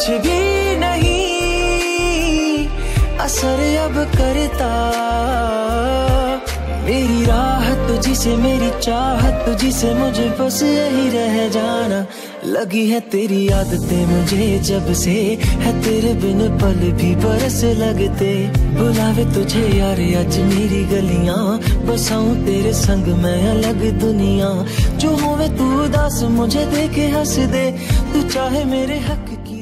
कुछ भी नहीं। असर अब करता। मेरी राह तुझसे मेरी चाहत तुझसे मुझे बस यही रह जाना। लगी है तेरी आदतें मुझे जब से, है तेरे बिन पल भी बरस लगते। बुलावे तुझे यार, आज मेरी गलिया। बसाऊ तेरे संग, मैं अलग दुनिया। जो होवे तू उदास, मुझे देखे हंस दे। तू चाहे मेरे हक की